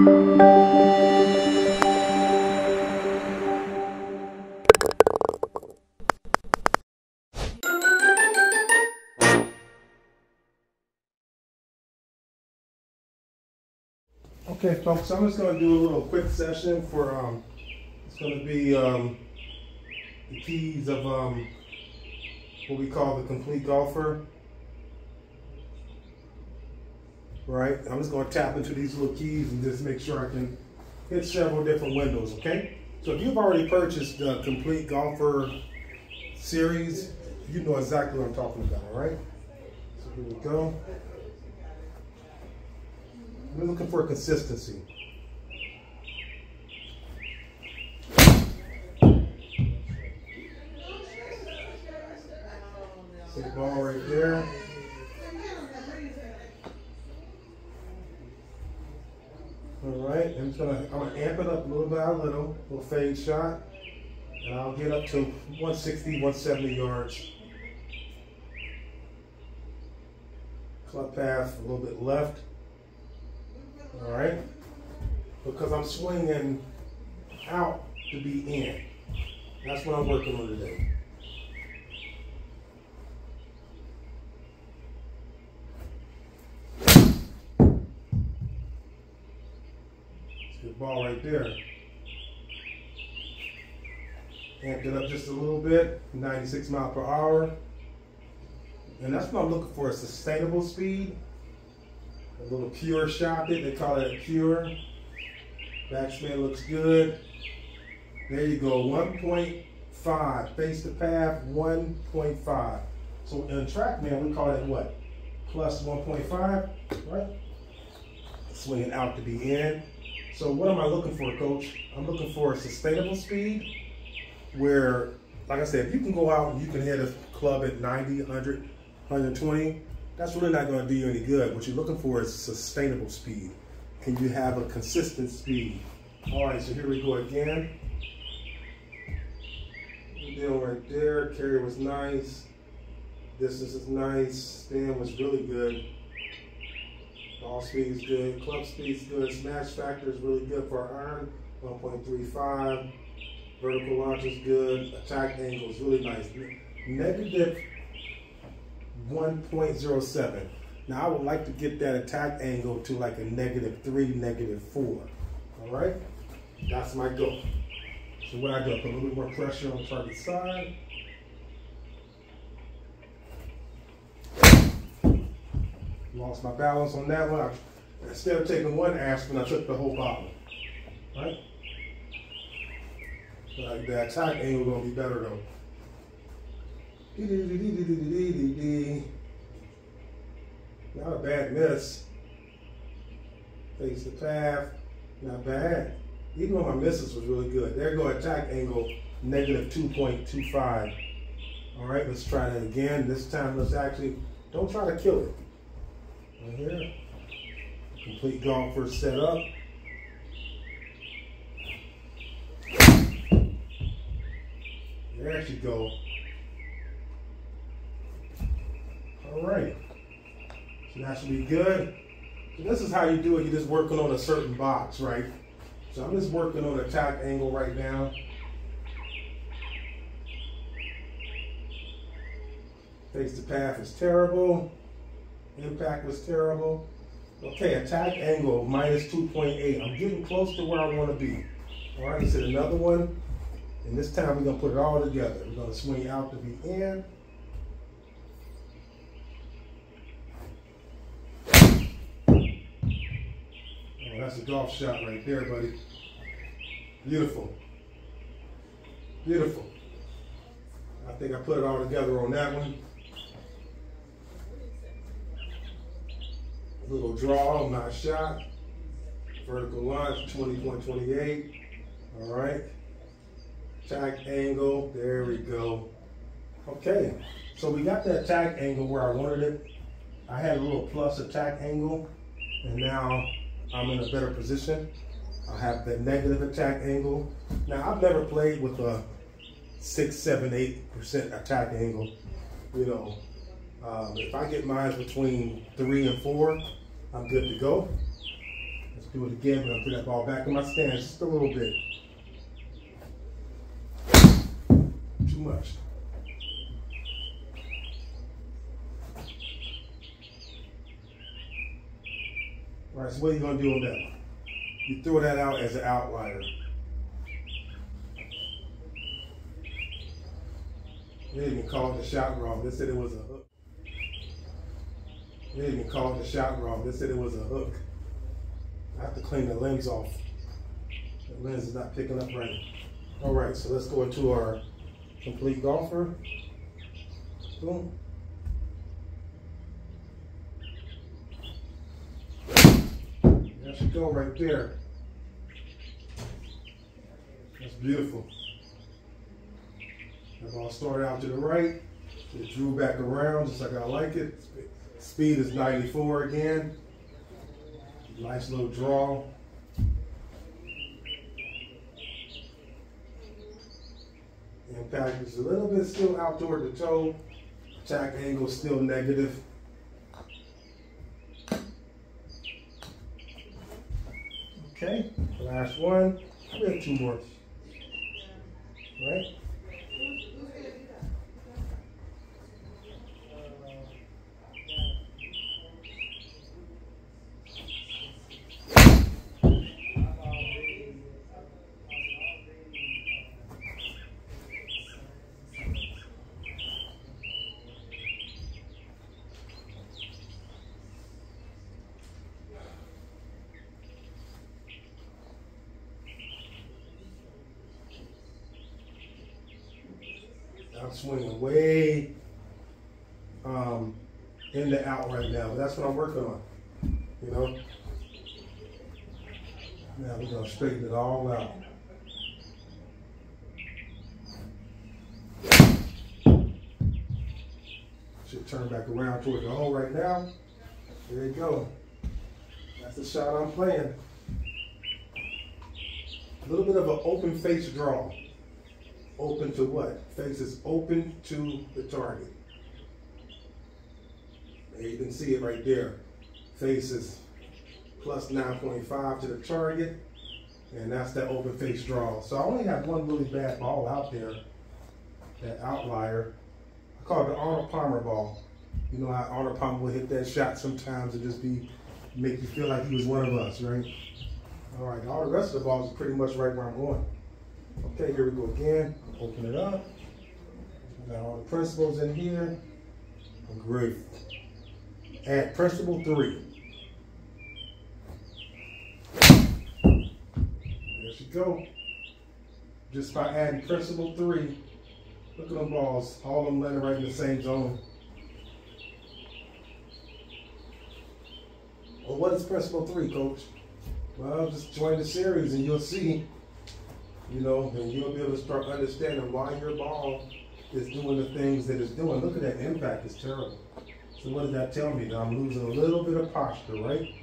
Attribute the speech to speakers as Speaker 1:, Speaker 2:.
Speaker 1: Okay, folks, I'm just gonna do a little quick session for, um, it's gonna be, um, the keys of, um, what we call the complete golfer. Right, I'm just gonna tap into these little keys and just make sure I can hit several different windows, okay? So if you've already purchased the complete golfer series, you know exactly what I'm talking about, all right? So here we go. We're looking for consistency. Big ball right there. I'm gonna I'm gonna amp it up little by little, little fade shot, and I'll get up to 160, 170 yards. Club path a little bit left. All right, because I'm swinging out to be in. That's what I'm working on today. Ball right there. Amped it up just a little bit, 96 mile per hour. And that's what I'm looking for, a sustainable speed. A little pure shot they call it a pure. Backspin looks good. There you go, 1.5, face the path, 1.5. So in TrackMan, we call it what? Plus 1.5, right? Swinging out to be in. So what am I looking for, coach? I'm looking for a sustainable speed where, like I said, if you can go out and you can hit a club at 90, 100, 120, that's really not going to do you any good. What you're looking for is sustainable speed. Can you have a consistent speed? All right, so here we go again. Deal right there. Carry was nice. Distance is nice. Spin was really good. Ball speed is good. Club speed is good. Smash factor is really good for our iron. 1.35. Vertical launch is good. Attack angle is really nice. Negative 1.07. Now I would like to get that attack angle to like a negative three, negative four. All right, that's my goal. So what I do, put a little bit more pressure on the target side. Lost my balance on that one. I, instead of taking one aspirin, I took the whole bottle. Right? But the attack angle gonna be better though. Not a bad miss. Face the path. Not bad. Even though my misses was really good. There go attack angle, negative 2.25. All right, let's try that again. This time, let's actually, don't try to kill it. Right here. Complete golfer set up. There she go. All right. So that should be good. So this is how you do it. You're just working on a certain box, right? So I'm just working on attack angle right now. Face the path is terrible. Impact was terrible. Okay, attack angle minus 2.8. I'm getting close to where I want to be. All right, let's hit another one. And this time we're going to put it all together. We're going to swing out to the end. Oh, that's a golf shot right there, buddy. Beautiful. Beautiful. I think I put it all together on that one. Little draw on my shot. Vertical launch, 20.28. All right. Attack angle, there we go. Okay, so we got the attack angle where I wanted it. I had a little plus attack angle, and now I'm in a better position. I have the negative attack angle. Now, I've never played with a six, seven, eight percent attack angle. You know, um, if I get mine between three and four, I'm good to go. Let's do it again. I'm gonna put that ball back in my stance just a little bit. Too much. All right, so what are you gonna do on that? one? You throw that out as an outlier. They didn't even call the shot wrong. They said it was a hook. They didn't even call it the shot wrong. They said it was a hook. I have to clean the lens off. The lens is not picking up right. All right, so let's go into our complete golfer. Boom. There she go right there. That's beautiful. The ball started out to the right. It drew back around just like I like it. Speed is 94 again. Nice little draw. Impact is a little bit still out toward the toe. Attack angle still negative. Okay, last one. We have two more. Right? I'm swinging way um, in the out right now. But that's what I'm working on. You know? Now we're gonna straighten it all out. Should turn back around toward the hole right now. There you go. That's the shot I'm playing. A little bit of an open face draw. Open to what? Face is open to the target. And you can see it right there. Face is plus 9.5 to the target. And that's that open face draw. So I only have one really bad ball out there, that outlier. I call it the Arnold Palmer ball. You know how Arnold Palmer would hit that shot sometimes and just be, make you feel like he was one of us, right? All right, all the rest of the balls are pretty much right where I'm going. Okay, here we go again. Open it up. Got all the principles in here. Great. Add principle three. There she go. Just by adding principle three, look at them balls. All of them landing right in the same zone. Well, what is principle three, coach? Well, just join the series and you'll see you know, and you'll be able to start understanding why your ball is doing the things that it's doing. Look at that impact, it's terrible. So what does that tell me? That I'm losing a little bit of posture, right?